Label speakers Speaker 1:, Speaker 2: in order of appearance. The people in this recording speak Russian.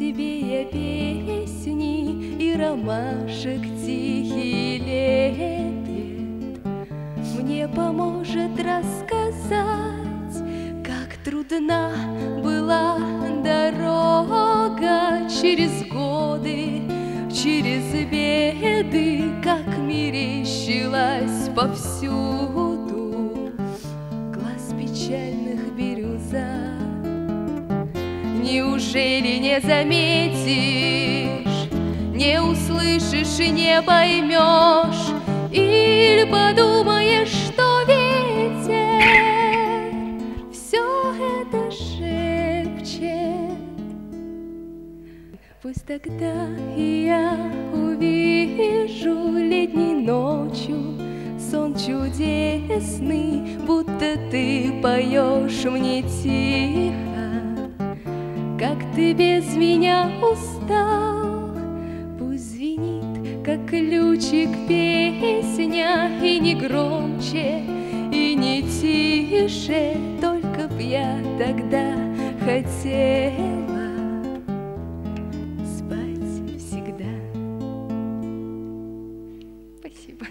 Speaker 1: тебе я песни и ромашек тихий лепет. Мне поможет рассказать, как трудна была дорога через годы, через беды, как мерещилась повсюду. Глаз печаль Неужели не заметишь, не услышишь и не поймешь, или подумаешь, что ветер все это шепчет? Пусть тогда я увижу летней ночью сон чудесный, будто ты поешь мне тихо, ты без меня устал. Пусть звенит, как ключик, песня, и не громче, и не тише, только б я тогда хотела спать всегда. Спасибо.